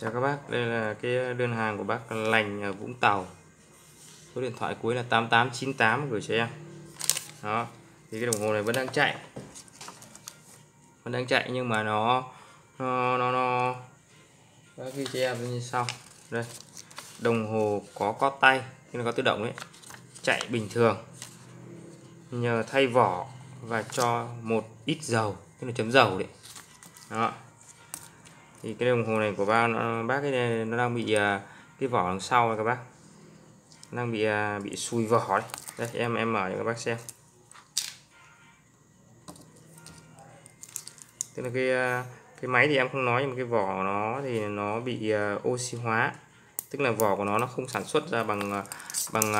Chào các bác, đây là cái ờ, đơn hàng của bác Lành ở Vũng Tàu. Số điện thoại cuối là 8898 gửi cho em. Đó, thì cái đồng hồ này vẫn đang chạy. Vẫn đang chạy nhưng mà nó Nó, nó, nó Bác ghi cho em như sau. Đây, đồng hồ có có tay Nhưng nó có tự động đấy Chạy bình thường. Nhờ thay vỏ và cho một ít dầu Tức là chấm dầu đấy. Đó thì cái đồng hồ này của bác nó, bác cái này nó đang bị cái vỏ đằng sau này các bác đang bị bị xùi vỏ đấy đây em em mở cho các bác xem tức là cái cái máy thì em không nói nhưng mà cái vỏ của nó thì nó bị oxy hóa tức là vỏ của nó nó không sản xuất ra bằng bằng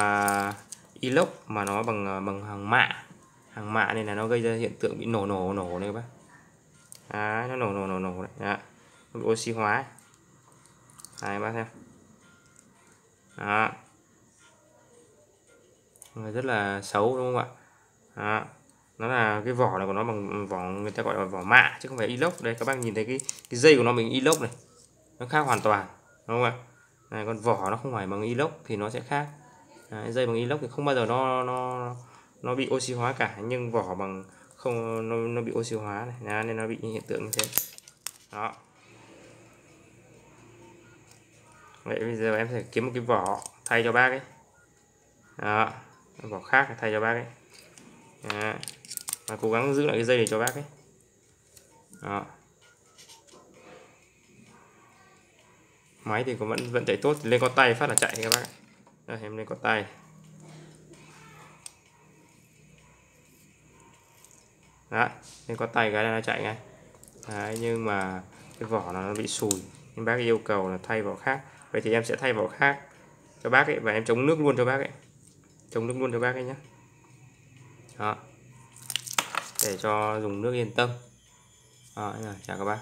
inox mà nó bằng bằng hàng mạ hàng mạ nên là nó gây ra hiện tượng bị nổ nổ nổ này các bác à, nó nổ nổ nổ nổ đấy. Đấy oxy hóa này bác xem. Đó. Rất là xấu đúng không ạ? Đó. nó là cái vỏ này của nó bằng vỏ người ta gọi là vỏ mạ chứ không phải inox. Đây các bác nhìn thấy cái cái dây của nó mình inox này. Nó khác hoàn toàn đúng không ạ? Này con vỏ nó không phải bằng inox thì nó sẽ khác. Đấy, dây bằng inox thì không bao giờ nó nó nó bị oxy hóa cả nhưng vỏ bằng không nó, nó bị oxy hóa này. Nên nó bị hiện tượng như thế. Đó. Vậy bây giờ em sẽ kiếm một cái vỏ thay cho bác ấy. Đó vỏ khác thay cho bác ấy. Đó. và cố gắng giữ lại cái dây này cho bác ấy. Đó. Máy thì có vẫn vẫn chạy tốt lên con tay phát là chạy các bác đây em lên con tay. Đó lên con tay cái là nó chạy ngay. Đấy, nhưng mà cái vỏ nó bị sùi nhưng bác yêu cầu là thay vỏ khác. Vậy thì em sẽ thay vỏ khác cho bác ấy và em chống nước luôn cho bác ấy. Chống nước luôn cho bác ấy nhé. Đó. Để cho dùng nước yên tâm. Đó, chào các bác.